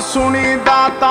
ਸੁਣੀ ਦਾਤਾ।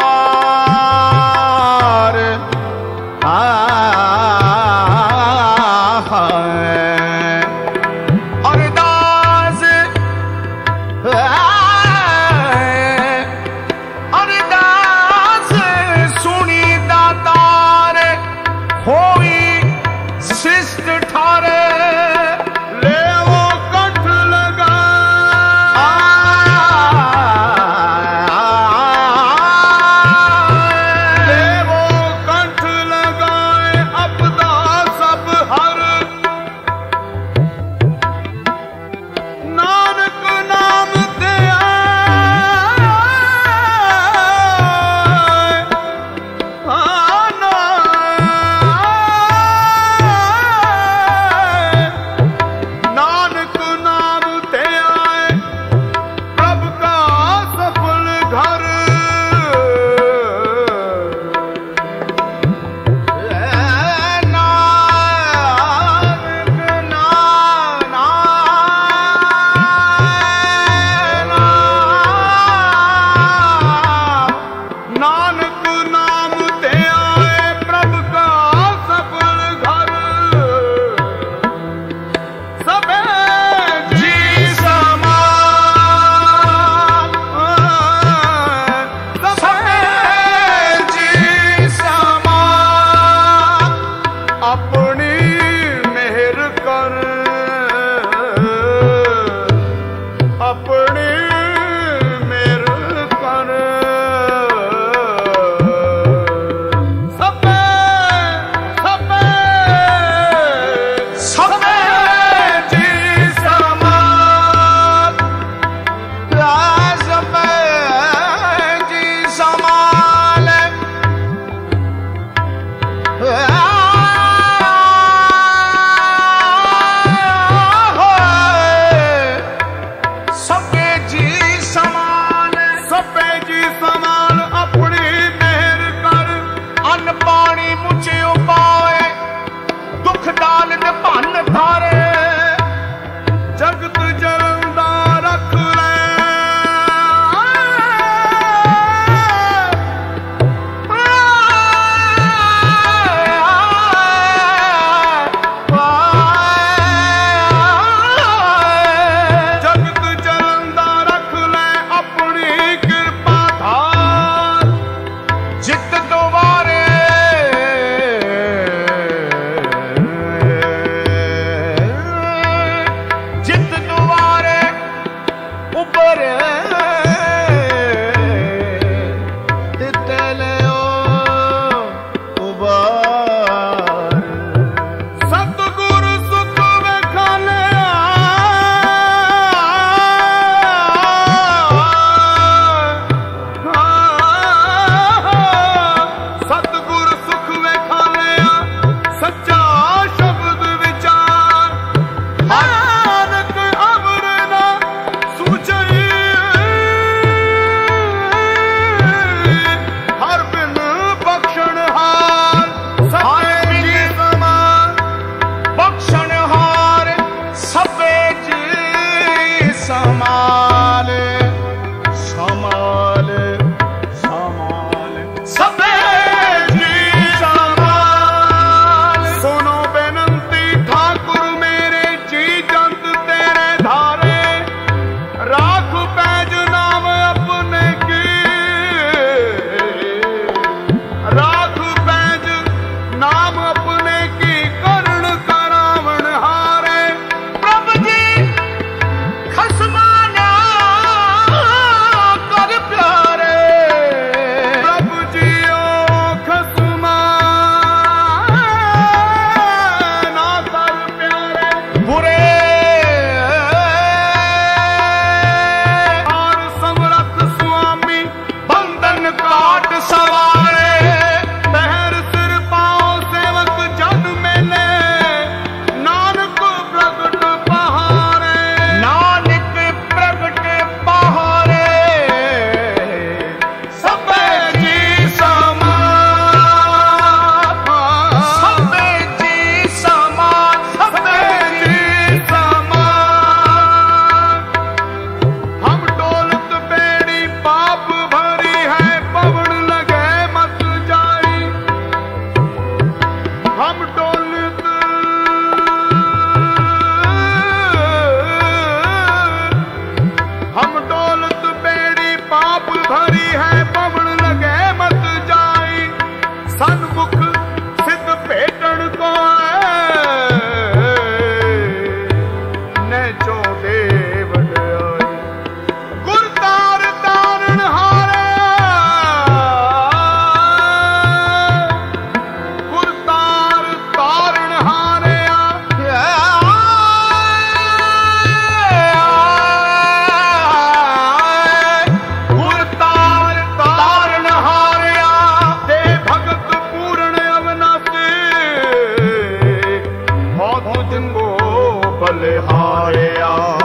गया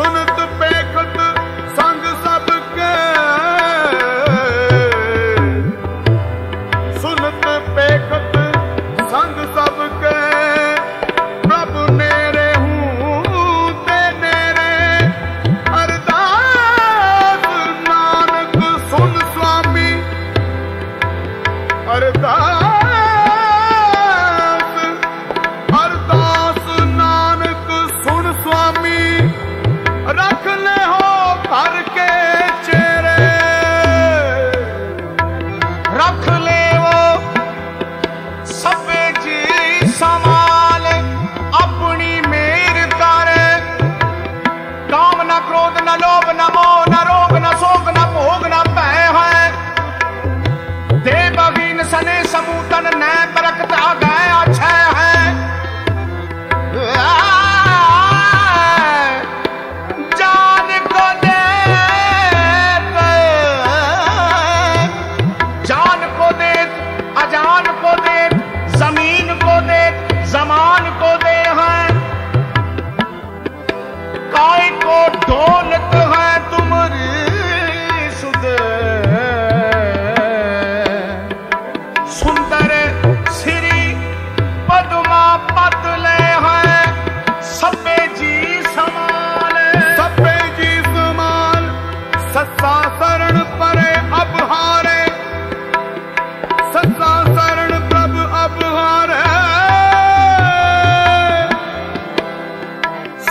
सुनते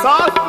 三。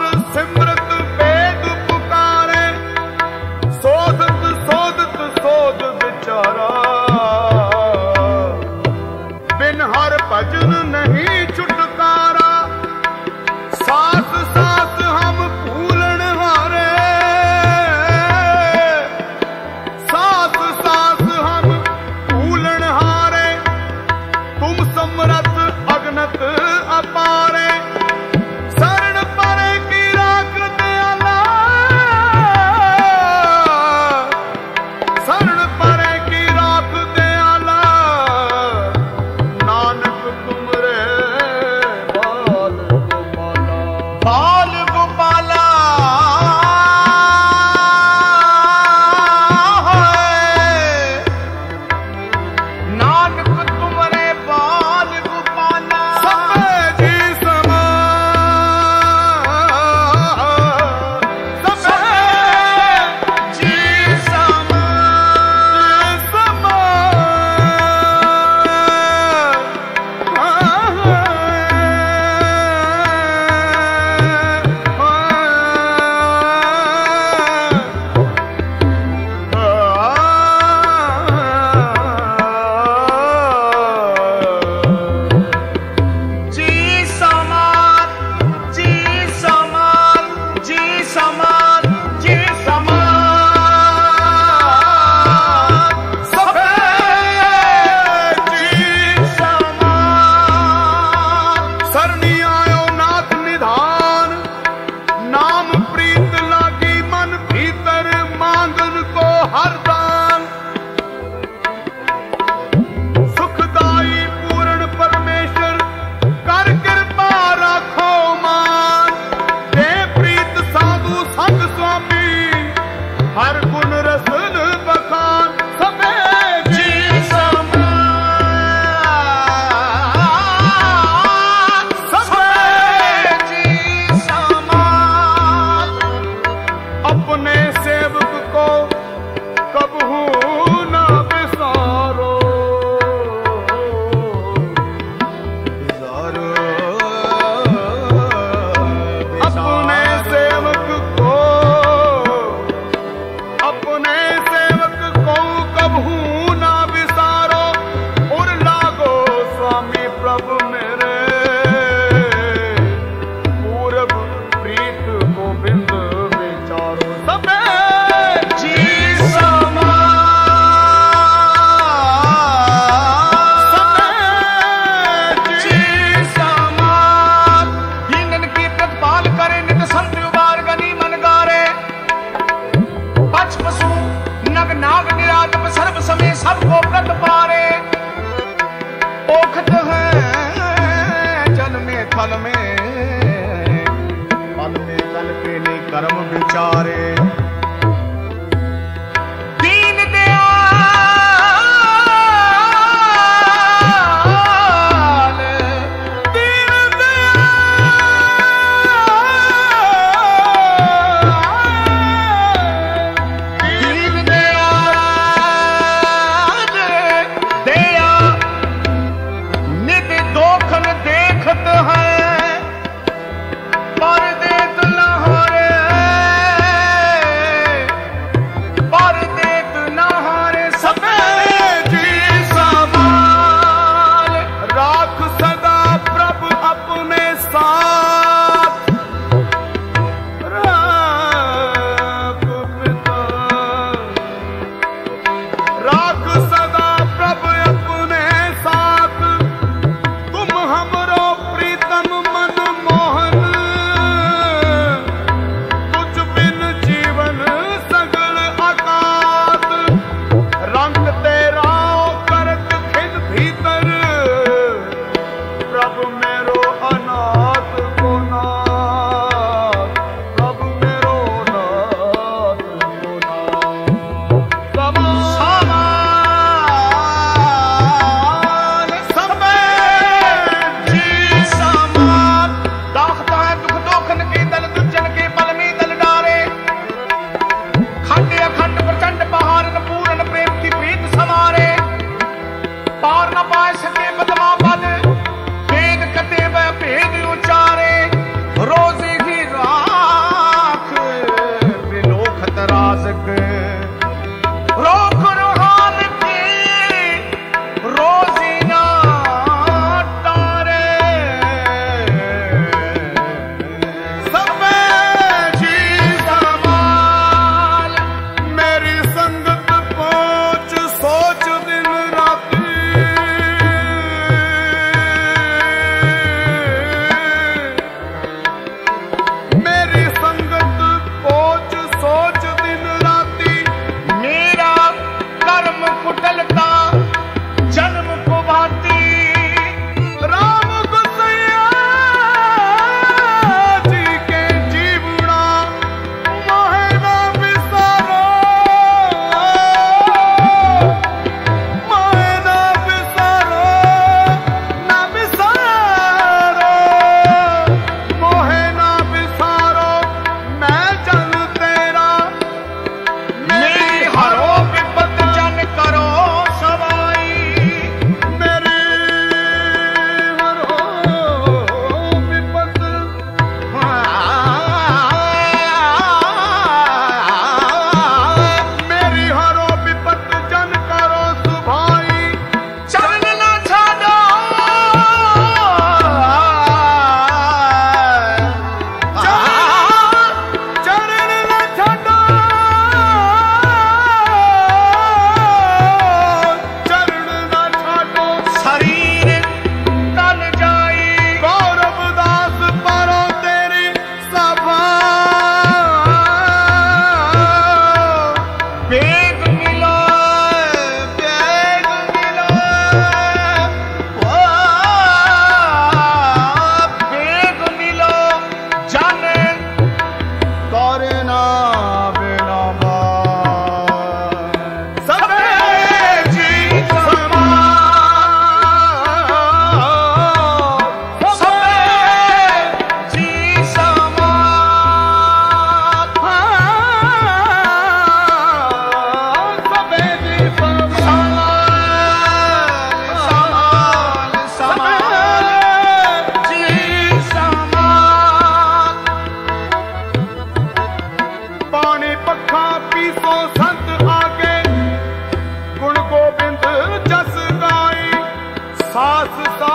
Champion!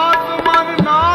आत्मन ना